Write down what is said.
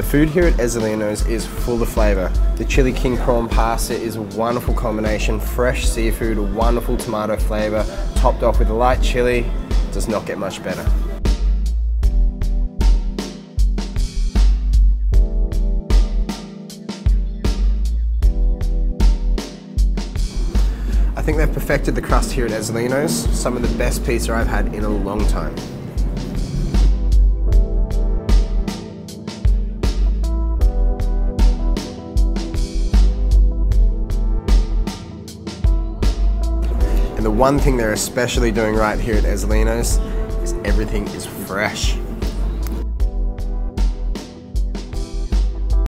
The food here at Ezzolino's is full of flavour. The chili king prawn pasta is a wonderful combination, fresh seafood, wonderful tomato flavour, topped off with a light chili, does not get much better. I think they've perfected the crust here at Ezzolino's, some of the best pizza I've had in a long time. And the one thing they're especially doing right here at Ezzolino's is everything is fresh.